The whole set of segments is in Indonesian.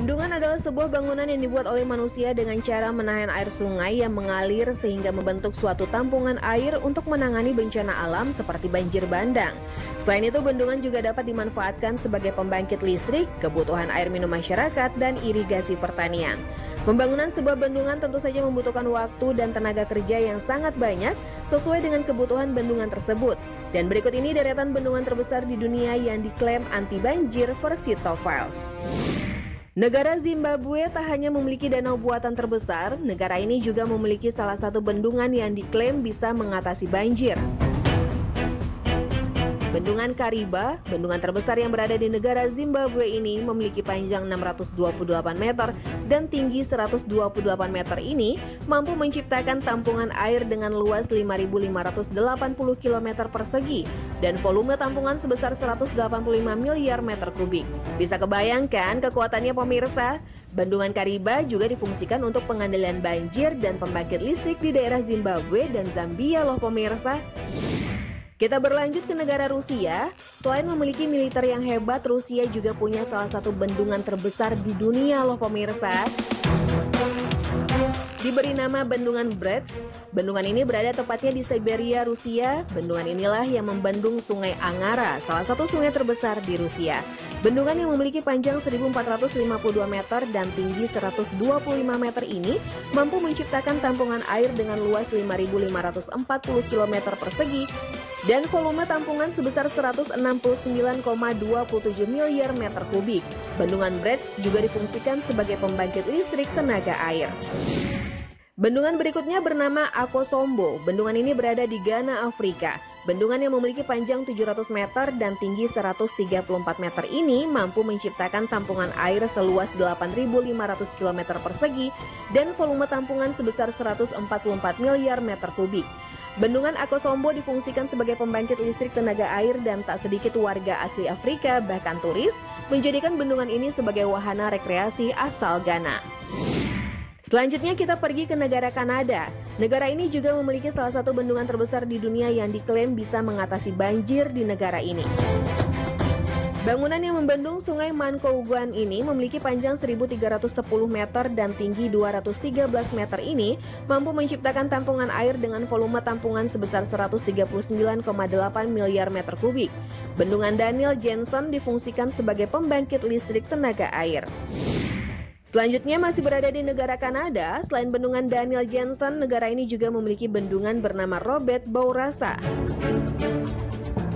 Bendungan adalah sebuah bangunan yang dibuat oleh manusia dengan cara menahan air sungai yang mengalir sehingga membentuk suatu tampungan air untuk menangani bencana alam seperti banjir bandang. Selain itu, bendungan juga dapat dimanfaatkan sebagai pembangkit listrik, kebutuhan air minum masyarakat, dan irigasi pertanian. Pembangunan sebuah bendungan tentu saja membutuhkan waktu dan tenaga kerja yang sangat banyak sesuai dengan kebutuhan bendungan tersebut. Dan berikut ini deretan bendungan terbesar di dunia yang diklaim anti banjir versi Top Files. Negara Zimbabwe tak hanya memiliki danau buatan terbesar, negara ini juga memiliki salah satu bendungan yang diklaim bisa mengatasi banjir. Bendungan Kariba, bendungan terbesar yang berada di negara Zimbabwe ini memiliki panjang 628 meter dan tinggi 128 meter ini mampu menciptakan tampungan air dengan luas 5.580 km persegi dan volume tampungan sebesar 185 miliar meter kubik. Bisa kebayangkan kekuatannya pemirsa? Bendungan Kariba juga difungsikan untuk pengendalian banjir dan pembangkit listrik di daerah Zimbabwe dan Zambia loh pemirsa. Kita berlanjut ke negara Rusia. Selain memiliki militer yang hebat, Rusia juga punya salah satu bendungan terbesar di dunia loh pemirsa. Diberi nama Bendungan Brest, bendungan ini berada tepatnya di Siberia, Rusia. Bendungan inilah yang membendung Sungai Angara, salah satu sungai terbesar di Rusia. Bendungan yang memiliki panjang 1452 meter dan tinggi 125 meter ini mampu menciptakan tampungan air dengan luas 5.540 km persegi dan volume tampungan sebesar 169,27 miliar meter kubik. Bendungan Brest juga difungsikan sebagai pembangkit listrik tenaga air. Bendungan berikutnya bernama Akosombo. Bendungan ini berada di Ghana, Afrika. Bendungan yang memiliki panjang 700 meter dan tinggi 134 meter ini mampu menciptakan tampungan air seluas 8.500 km persegi dan volume tampungan sebesar 144 miliar meter kubik. Bendungan Akosombo difungsikan sebagai pembangkit listrik tenaga air dan tak sedikit warga asli Afrika bahkan turis menjadikan bendungan ini sebagai wahana rekreasi asal Ghana. Selanjutnya kita pergi ke negara Kanada. Negara ini juga memiliki salah satu bendungan terbesar di dunia yang diklaim bisa mengatasi banjir di negara ini. Bangunan yang membendung sungai Mancougan ini memiliki panjang 1310 meter dan tinggi 213 meter ini mampu menciptakan tampungan air dengan volume tampungan sebesar 139,8 miliar meter kubik. Bendungan Daniel Jensen difungsikan sebagai pembangkit listrik tenaga air. Selanjutnya masih berada di negara Kanada, selain bendungan Daniel Jensen, negara ini juga memiliki bendungan bernama Robert Bourassa.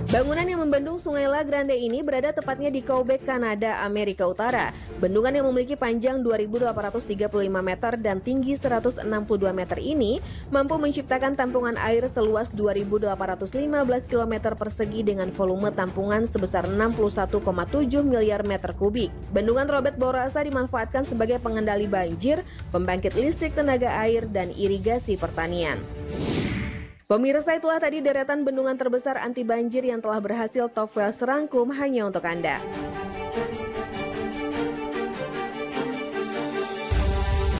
Bangunan yang membendung Sungai La Grande ini berada tepatnya di Quebec, Kanada, Amerika Utara. Bendungan yang memiliki panjang 2.835 meter dan tinggi 162 meter ini mampu menciptakan tampungan air seluas 2.815 km persegi dengan volume tampungan sebesar 61,7 miliar meter kubik. Bendungan Robert Borasa dimanfaatkan sebagai pengendali banjir, pembangkit listrik tenaga air, dan irigasi pertanian. Pemirsa itulah tadi deretan bendungan terbesar anti banjir yang telah berhasil Topwell serangkum hanya untuk Anda.